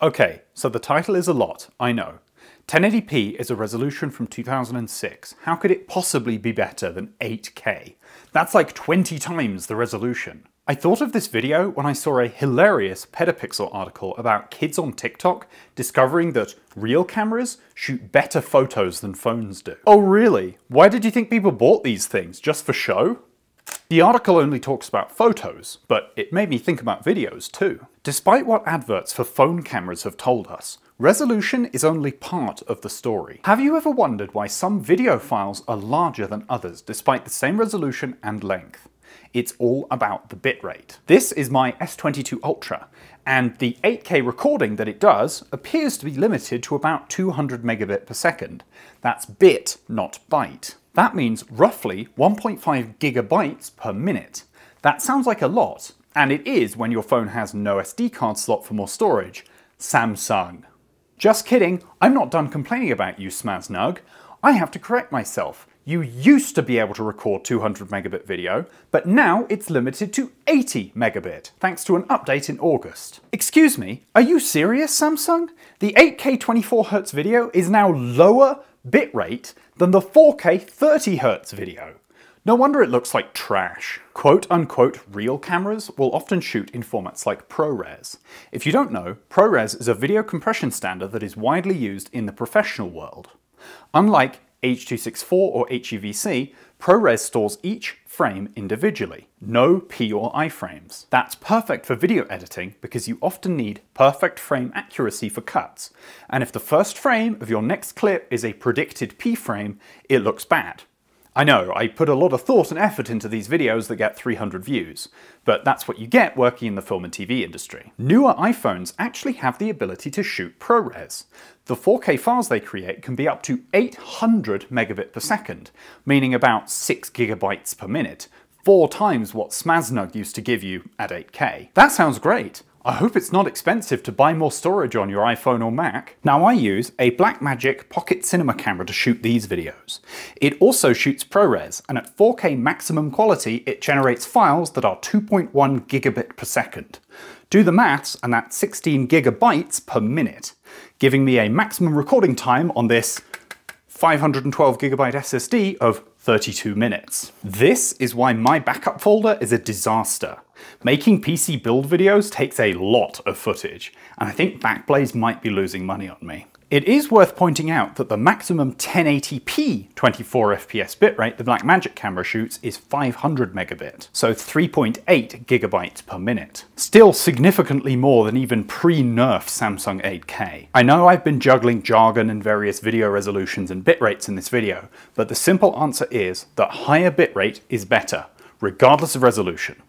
Okay, so the title is a lot, I know. 1080p is a resolution from 2006. How could it possibly be better than 8K? That's like 20 times the resolution. I thought of this video when I saw a hilarious Petapixel article about kids on TikTok discovering that real cameras shoot better photos than phones do. Oh really? Why did you think people bought these things? Just for show? The article only talks about photos, but it made me think about videos too. Despite what adverts for phone cameras have told us, resolution is only part of the story. Have you ever wondered why some video files are larger than others despite the same resolution and length? It's all about the bitrate. This is my S22 Ultra, and the 8K recording that it does appears to be limited to about 200 megabit per second. That's bit, not byte. That means roughly 1.5 gigabytes per minute. That sounds like a lot, and it is when your phone has no SD card slot for more storage. Samsung. Just kidding, I'm not done complaining about you, Smaznug. I have to correct myself. You used to be able to record 200 megabit video, but now it's limited to 80 megabit, thanks to an update in August. Excuse me, are you serious, Samsung? The 8K 24Hz video is now lower bitrate than the 4K 30Hz video. No wonder it looks like trash. Quote unquote real cameras will often shoot in formats like ProRes. If you don't know, ProRes is a video compression standard that is widely used in the professional world. Unlike H.264 or HEVC, ProRes stores each frame individually, no P or I frames. That's perfect for video editing because you often need perfect frame accuracy for cuts, and if the first frame of your next clip is a predicted P frame, it looks bad. I know, I put a lot of thought and effort into these videos that get 300 views, but that's what you get working in the film and TV industry. Newer iPhones actually have the ability to shoot ProRes. The 4K files they create can be up to 800 megabit per second, meaning about 6 gigabytes per minute, four times what Smaznug used to give you at 8K. That sounds great, I hope it's not expensive to buy more storage on your iPhone or Mac. Now I use a Blackmagic Pocket Cinema camera to shoot these videos. It also shoots ProRes, and at 4K maximum quality it generates files that are 2.1 gigabit per second. Do the maths and that's 16 gigabytes per minute, giving me a maximum recording time on this 512 gigabyte SSD of 32 minutes. This is why my backup folder is a disaster. Making PC build videos takes a lot of footage, and I think Backblaze might be losing money on me. It is worth pointing out that the maximum 1080p 24fps bitrate the Blackmagic camera shoots is 500 megabit, so 3.8 gigabytes per minute. Still significantly more than even pre-nerf Samsung 8K. I know I've been juggling jargon and various video resolutions and bitrates in this video, but the simple answer is that higher bitrate is better, regardless of resolution.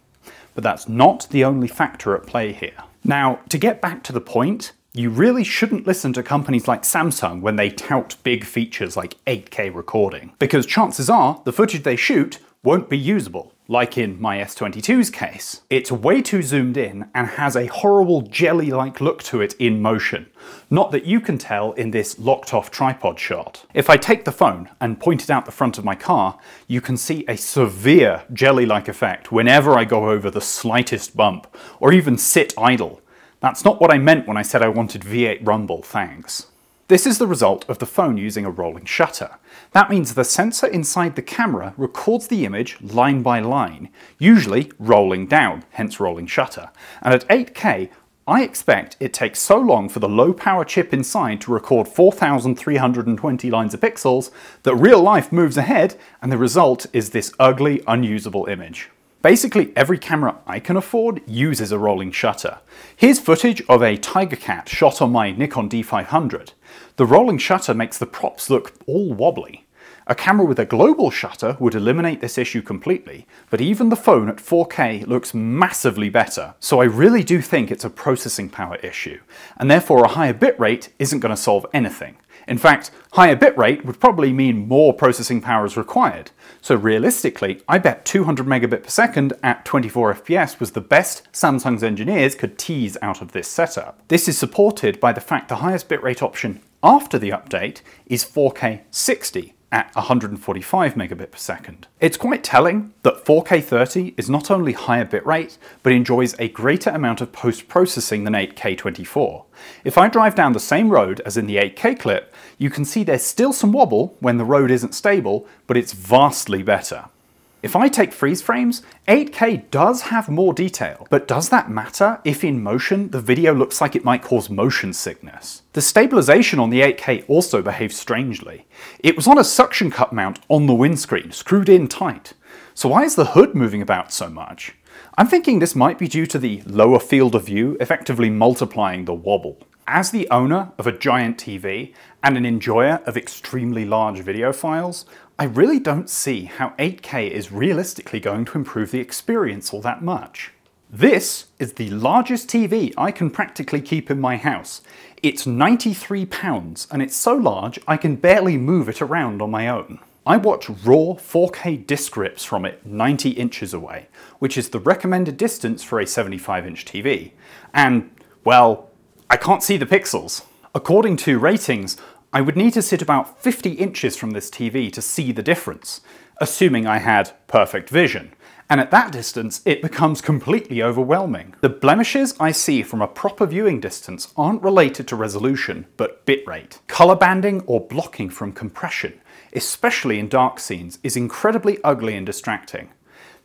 But that's not the only factor at play here. Now, to get back to the point, you really shouldn't listen to companies like Samsung when they tout big features like 8K recording, because chances are the footage they shoot won't be usable, like in my S22's case. It's way too zoomed in and has a horrible jelly-like look to it in motion, not that you can tell in this locked-off tripod shot. If I take the phone and point it out the front of my car, you can see a severe jelly-like effect whenever I go over the slightest bump, or even sit idle, that's not what I meant when I said I wanted V8 rumble, thanks. This is the result of the phone using a rolling shutter. That means the sensor inside the camera records the image line by line, usually rolling down, hence rolling shutter. And at 8K, I expect it takes so long for the low power chip inside to record 4,320 lines of pixels that real life moves ahead and the result is this ugly, unusable image. Basically every camera I can afford uses a rolling shutter. Here's footage of a Tigercat shot on my Nikon D500. The rolling shutter makes the props look all wobbly. A camera with a global shutter would eliminate this issue completely, but even the phone at 4K looks massively better, so I really do think it's a processing power issue, and therefore a higher bitrate isn't going to solve anything. In fact, higher bitrate would probably mean more processing power is required. So realistically, I bet 200 megabit per second at 24 FPS was the best Samsung's engineers could tease out of this setup. This is supported by the fact the highest bitrate option after the update is 4K 60, at 145 megabit per second. It's quite telling that 4K 30 is not only higher bitrate, but enjoys a greater amount of post-processing than 8K 24. If I drive down the same road as in the 8K clip, you can see there's still some wobble when the road isn't stable, but it's vastly better. If I take freeze frames, 8K does have more detail, but does that matter if in motion the video looks like it might cause motion sickness? The stabilization on the 8K also behaves strangely. It was on a suction cup mount on the windscreen, screwed in tight. So why is the hood moving about so much? I'm thinking this might be due to the lower field of view effectively multiplying the wobble. As the owner of a giant TV and an enjoyer of extremely large video files, I really don't see how 8K is realistically going to improve the experience all that much. This is the largest TV I can practically keep in my house. It's 93 pounds and it's so large I can barely move it around on my own. I watch raw 4K disc rips from it 90 inches away, which is the recommended distance for a 75 inch TV. And, well, I can't see the pixels. According to Rtings, I would need to sit about 50 inches from this TV to see the difference, assuming I had perfect vision. And at that distance, it becomes completely overwhelming. The blemishes I see from a proper viewing distance aren't related to resolution, but bitrate. Color banding or blocking from compression, especially in dark scenes, is incredibly ugly and distracting.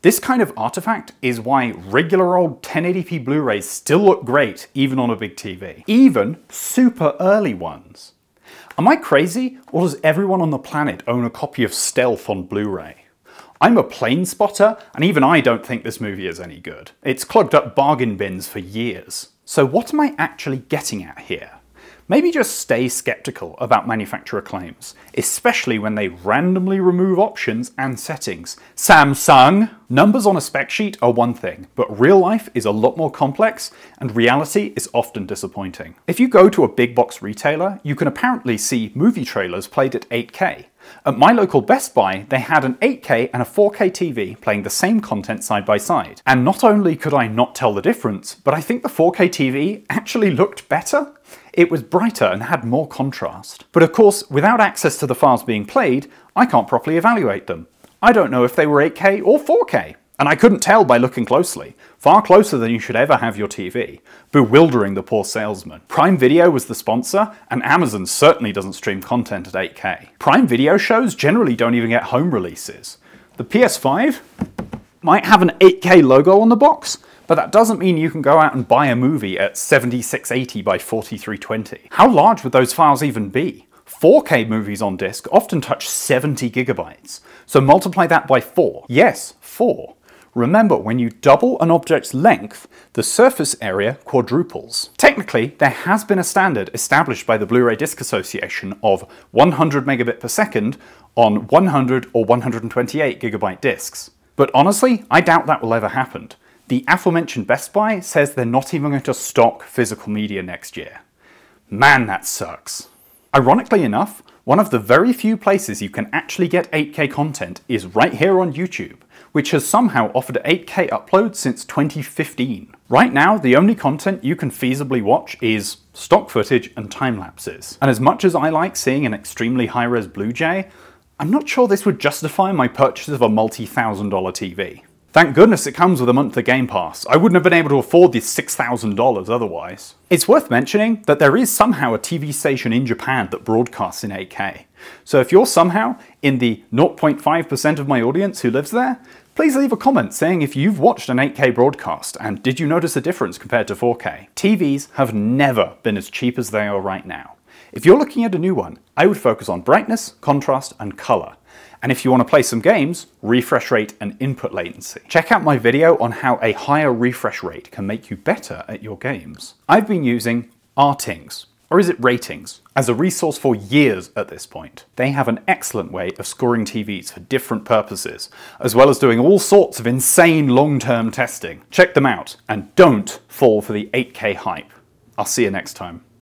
This kind of artifact is why regular old 1080p Blu-rays still look great even on a big TV. Even super early ones. Am I crazy, or does everyone on the planet own a copy of Stealth on Blu-ray? I'm a plane spotter, and even I don't think this movie is any good. It's clogged up bargain bins for years. So what am I actually getting at here? Maybe just stay skeptical about manufacturer claims, especially when they randomly remove options and settings. Samsung! Numbers on a spec sheet are one thing, but real life is a lot more complex and reality is often disappointing. If you go to a big box retailer, you can apparently see movie trailers played at 8K. At my local Best Buy, they had an 8K and a 4K TV playing the same content side by side. And not only could I not tell the difference, but I think the 4K TV actually looked better. It was brighter and had more contrast. But of course, without access to the files being played, I can't properly evaluate them. I don't know if they were 8K or 4K. And I couldn't tell by looking closely. Far closer than you should ever have your TV. Bewildering the poor salesman. Prime Video was the sponsor, and Amazon certainly doesn't stream content at 8K. Prime Video shows generally don't even get home releases. The PS5 might have an 8K logo on the box, but that doesn't mean you can go out and buy a movie at 7680 by 4320. How large would those files even be? 4K movies on disk often touch 70 gigabytes, so multiply that by 4. Yes, 4. Remember, when you double an object's length, the surface area quadruples. Technically, there has been a standard established by the Blu-ray Disc Association of 100 megabit per second on 100 or 128 gigabyte discs. But honestly, I doubt that will ever happen. The aforementioned Best Buy says they're not even going to stock physical media next year. Man, that sucks. Ironically enough, one of the very few places you can actually get 8K content is right here on YouTube which has somehow offered 8K uploads since 2015. Right now, the only content you can feasibly watch is stock footage and time lapses. And as much as I like seeing an extremely high-res Blu-ray, I'm not sure this would justify my purchase of a multi-thousand dollar TV. Thank goodness it comes with a month of Game Pass. I wouldn't have been able to afford these $6,000 otherwise. It's worth mentioning that there is somehow a TV station in Japan that broadcasts in 8K. So if you're somehow in the 0.5% of my audience who lives there, please leave a comment saying if you've watched an 8K broadcast and did you notice a difference compared to 4K. TVs have never been as cheap as they are right now. If you're looking at a new one, I would focus on brightness, contrast, and color. And if you want to play some games, refresh rate and input latency. Check out my video on how a higher refresh rate can make you better at your games. I've been using Rtings, or is it ratings, as a resource for years at this point. They have an excellent way of scoring TVs for different purposes, as well as doing all sorts of insane long-term testing. Check them out, and don't fall for the 8K hype. I'll see you next time.